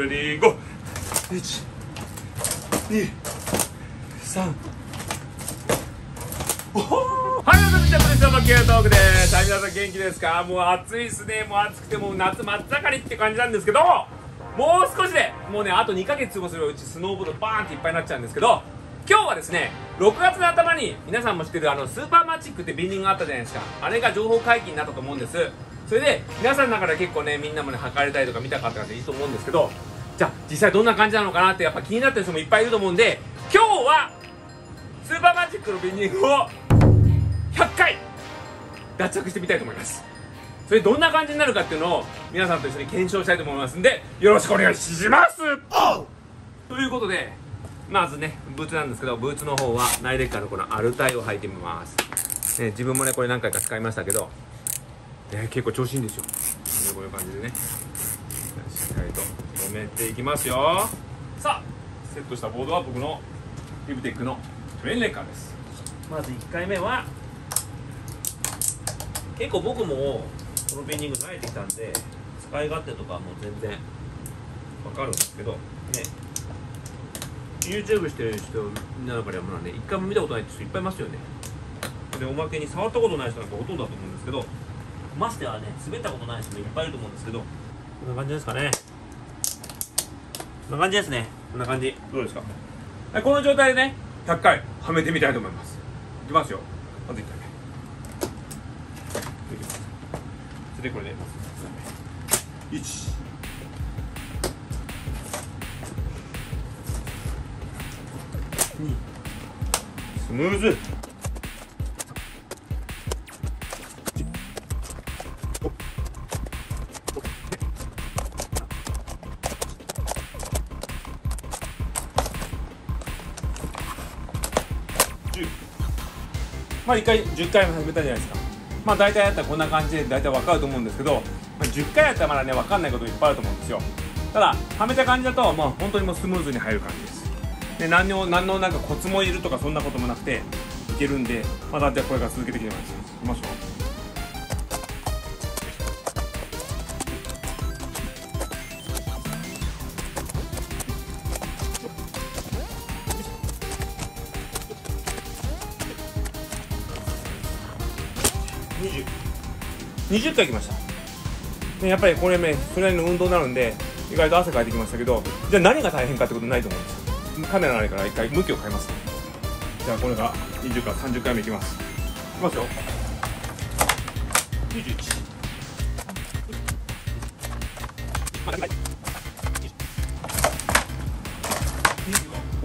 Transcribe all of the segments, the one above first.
レディーゴー1 2 3おはい、皆さん、こんにちは、マッケートークです。はい、皆さん、元気ですか？もう暑いっすね。もう暑くて、も夏真っ盛りって感じなんですけど、もう少しで、もうね、あと2ヶ月過ごするうち、スノーボードバーンっていっぱいになっちゃうんですけど、今日はですね、6月の頭に、皆さんも知ってる、あの、スーパーマジックってビンディングがあったじゃないですか。あれが情報解禁になったと思うんです。それで、皆さんの中で結構ね、みんなもね、測れたりとか見たかった方いいと思うんですけど、じゃあ、実際どんな感じなのかなって、やっぱ気になってる人もいっぱいいると思うんで、今日は、スーパーマジックのビンディングを100回脱着してみたいと思います。それどんな感じになるかっていうのを皆さんと一緒に検証したいと思いますんでよろしくお願いします。ということでまずねブーツなんですけどブーツの方はナイレッカーのこのアルタイを履いてみます、ね、自分もねこれ何回か使いましたけど、ね、結構調子いいんですよ、こういう感じでね。っかりと止めていきますよ。さあセットしたボードは僕のリブテックのトレインレッカーです。まず1回目は結構僕もこのペンディング慣れてきたんで使い勝手とかも全然わかるんですけどね。YouTube してる人みんなの中ではまあね一回も見たことないって人いっぱいいますよね。でおまけに触ったことない人なんかほとんどだと思うんですけどましてはね滑ったことない人もいっぱいいると思うんですけどこんな感じですかねこんな感じですね。こんな感じ。どうですか？この状態でね100回はめてみたいと思います。いきますよ。まず1回。目いきますそれでこれで。まず1二。スムーズ。まあ1回10回も始めたじゃないですか。まあ大体やったらこんな感じで大体分かると思うんですけど、まあ、10回やったらまだね分かんないこといっぱいあると思うんですよ。ただはめた感じだとまあ本当にもうスムーズに入る感じです。で何の何のなんかコツもいるとかそんなこともなくていけるんでまだじゃあこれから続けていきます。いきましょう。20回いきました。やっぱりこれねそれなりの運動になるんで意外と汗かいてきましたけどじゃあ何が大変かってことないと思うんです。よカメラないから一回向きを変えますね。じゃあこれが20から30回目いきます。いきますよ。21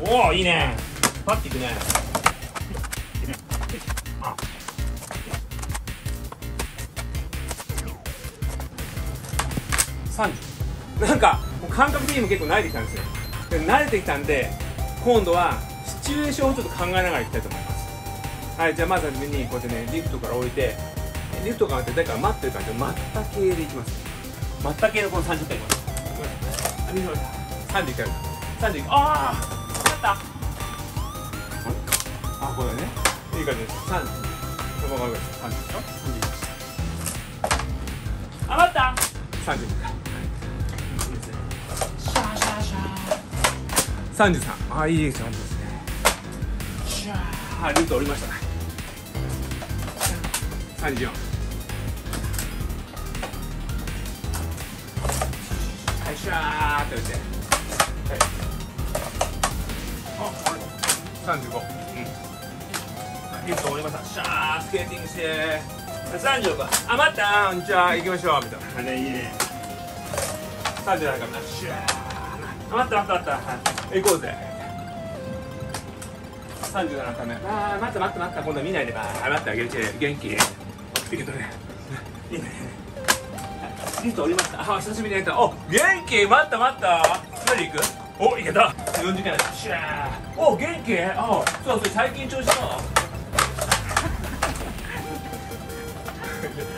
おおいいね。パッていくね。30なんか感覚的にも結構慣れてきたんですよで慣れてきたんで今度はシチュエーションをちょっと考えながらいきたいと思います。はいじゃあまずはじめにこうやってねリフトから置いてリフトから置いて誰か待ってる感じで待った系でいきます。待った系のこの30回いきます。ありがとうございます。30回30回ああやった。あこれね。いい感じです。3そのままぐらい30あしょ？30余った。30 33あいい感じですね。しゃあルートおりましたね。34はいシャーって降りてはいああれ35うんルート降りましたシャースケーティングして35あ待ったじゃあ行きましょうみたいなあれいいね37からなシャー待った待った待った。はい、行こうぜ。三十七回目。ああ、待った待った待った。今度は見ないで。ああ、待った、元気、元気。いいけどね。いいね。リフト降りました。あ、久しぶりにやった。お、元気、待った待った。何行く？お、行けた。四時間。シャー。お、元気？あ、そうそう、最近調子どう？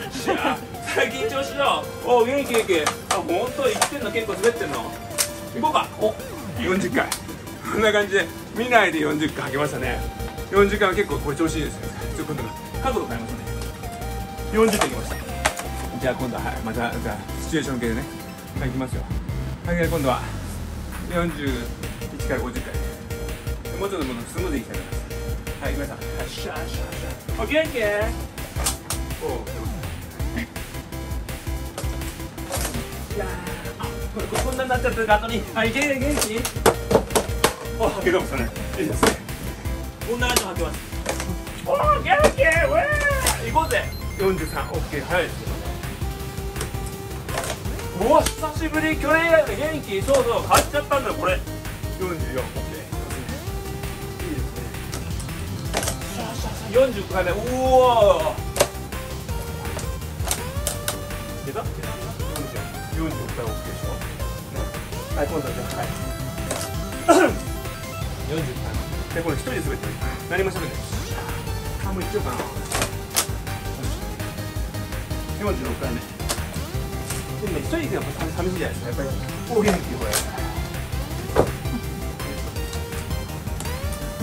シャー。最近調子どう？お、元気元気。あ、本当、生きてんの、結構滑ってんの？行こうか。お。40回。こんな感じで見ないで40回履けましたね。40回は結構これ調子いいですねちょっと今度は角度変えますね。40回いきました。じゃあ今度ははい。またじゃあシチュエーション系でね。はい行きますよ。はい今度は41から50回。もうちょっともうスムーズにいきたいと思います。はいごめんなさいはいシャーシャーシャー。お元気おいやー。これこんなになっちゃってる後にはい元気元気？お吐けどもそれいいですね。こんな感じで吐けます。おー元気！ウェー行こうぜ。43オッケー早い。ですようわ久しぶり去年以来の元気？そうそう買っちゃったんだこれ。44オッケー。いいですね。40回目。うわ出た？46回 OK でしょ？はい今度はじゃあはい。40回。でこれ一人で滑ってる何も喋んないあもういっちゃおうかな。46回目。でもね一人でやっぱ寂しいじゃないですかやっぱり。大元気これ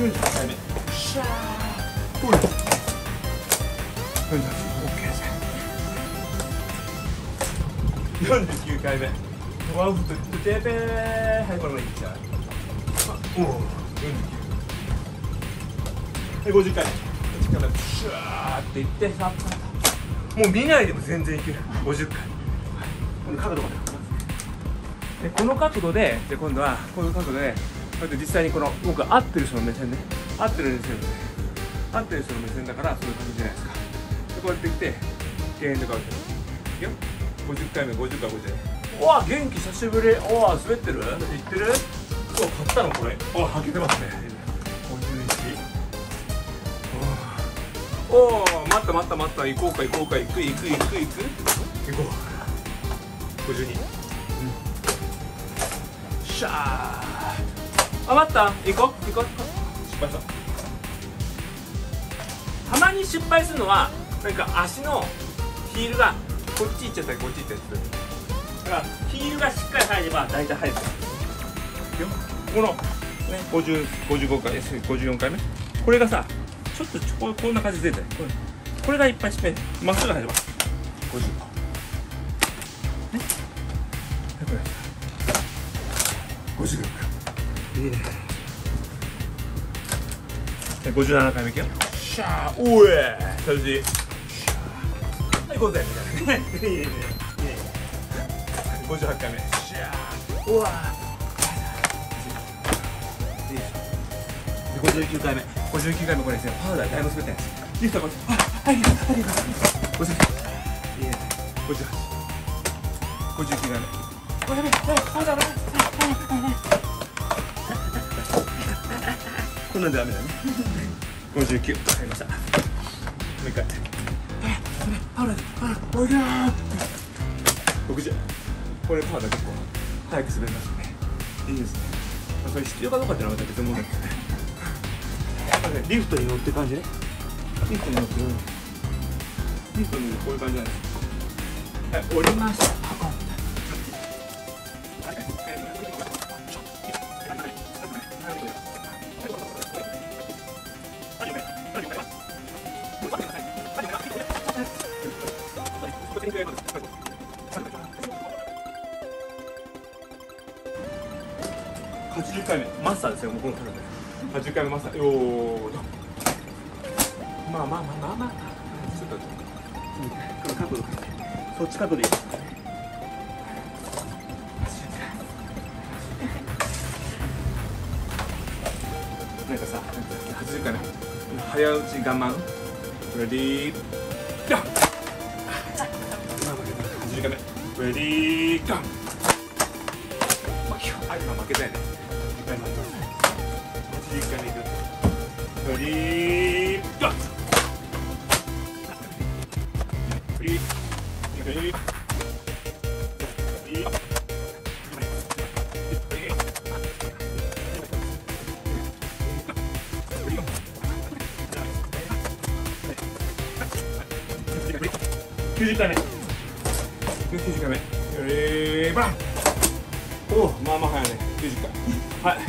48回目。シャー。ほい48 49回目。ワンフットテーペー。はいこれもいっちゃう。おお49はい50回目。50回目シュワーっていってさもう見ないでも全然いける。50回。この角度まで。でこの角度でで今度はこの角度でこうやって実際にこの僕合ってる人の目線ね。合ってる目線で合ってる人の目線だからそういう感じじゃないですか。でこうやってきてゲーンとか打っていくよ。50回目50回50うわ元気久しぶり。おわ滑ってる？いってる？そう買ったのこれ。おはけてますね。51おお待った待った待った。行こうか行こうか。行く行く行く行く。行こう。52、うん、シャー。あ待った。行こう。行こう。失敗した。たまに失敗するのはなんか足のヒールがこっち行っちゃったりこっち行ったりするだからヒールがしっかり入れ。ば大体入るよこの、ね、50 55回54回目これ。がさちょっとここんな感じで出てこれ。これ。がいっぱい失敗まっすぐ入れ。ば55ねこれ。55いいね57回目いくよシャーおえ楽しいはい5歳みたいなねいいねいいね58回目。シャーうわ59回目。59回目。これですねパウダータイムスペッターですリフトこっちあはいはいはい50いいね58 59回目。これねパウダーねこんなんでダメだね59わかりましたもう一回パウダーパウダーおいでー60これパウダー結構早く滑りますねいいですねそれ必要かど。うかっていうのはまた別の問題ですねリフトに乗って感じねリフトに乗ってリフトに乗ってこういう感じなんですはい降りましたパコン80回目マスターですよもうこの高さ80回目マスターよーまあまあまあまあまあちょっとこの角度そっち角度でいいなんかさ80回目早打ち我慢レディーゴー80回目レディーゴーあ今負けたよね。80回目。いくレディーゴーレディーレディー90回目90回目えー、バン。おまあまあ早いね。90回はい。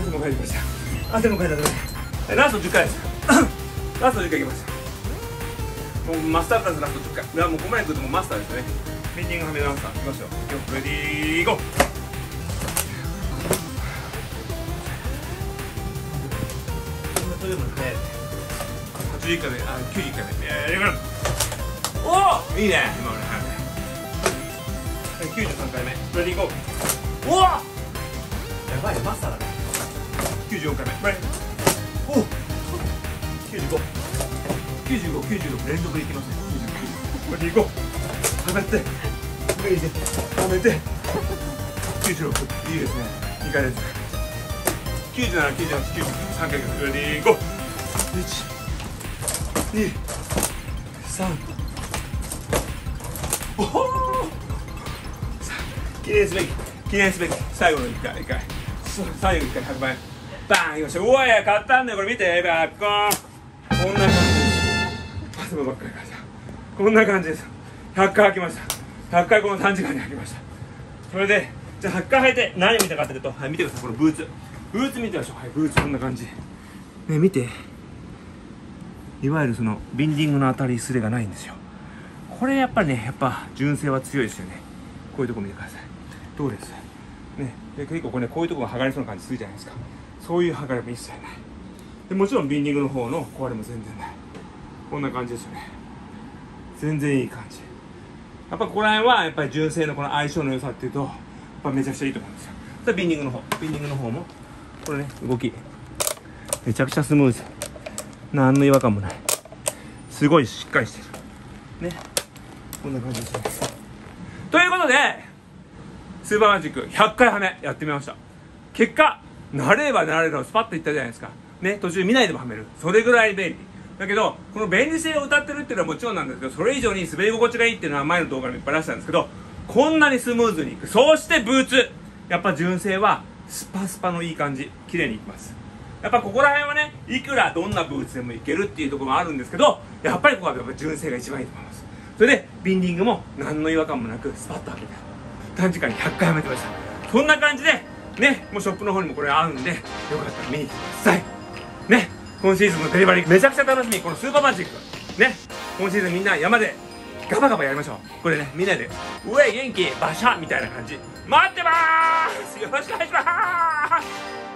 汗もかいました。汗もかいたね。ラスト1回。で すラスト1回いきましたもうマスターズラスト1回。いやもうここまで来るともうマスターですね。ミーティングはめ直したいきましょうレディーゴーそれでもね81回目あ91回目えー、おおいいね今の93回目。レディーゴーおおやばいねマスターだね。94回目。おお95 95、96連続でいきますね。99これでいこう。はめて。脱いではめて。96いいですね。2回です97、98、99、3回ですこれでいこう。1 2 3おお記念すべき記念すべき最後の1回1回。最後の1回100万円バーンいきましたうわや買ったんだよ。これ見てバッコン。こんな感じす。ばっかりました。こんな感じです。100回履きました。100回この短時間に履きました。それでじゃあ100回履いて何を見たかっていうとはい見てください。このブーツ。ブーツ見てみましょう。はいブーツ。こんな感じ。ね見て。いわゆるそのビンディングの当たりすれがないんですよ。これやっぱりねやっぱ純正は強いですよね。こういうとこ見てください。どうです。ね。で結構これ、ね、こういうとこが剥がれそうな感じするじゃないですか。そういう剥がれも一切ない。でもちろんビンディングの方の壊れも全然ない。こんな感じですよね。全然いい感じ。やっぱここら辺はやっぱり純正のこの相性の良さっていうとやっぱめちゃくちゃいいと思うんですよ。でビンディングの方。ビンディングの方もこれね動き。めちゃくちゃスムーズ。何の違和感もない。すごいしっかりしてる。ね。こんな感じですね。ということでスーパーマジック100回はめやってみました。結果慣れれば慣れるのスパッといったじゃないですか。ね途中見ないでもはめる。それぐらい便利。だけどこの便利性を歌ってるっていうのはもちろんなんですけどそれ以上に滑り心地がいいっていうのは前の動画でもいっぱい出したんですけどこんなにスムーズにいく。そしてブーツ。やっぱ純正はスパスパのいい感じ。綺麗にいきます。やっぱここら辺はねいくらどんなブーツでもいけるっていうところもあるんですけどやっぱりここはやっぱ純正が一番いいと思います。それでビンディングも何の違和感もなくスパッと開けて短時間に100回はめてました。そんな感じでねもうショップの方にもこれ合うんでよかったら見に来てください。ね今シーズンのデリバリーめちゃくちゃ楽しみ。このスーパーマジック。ね今シーズンみんな山でガバガバやりましょう。これねみんなで「うえ元気？バシャ」みたいな感じ。待ってまーす！よろしくお願いします！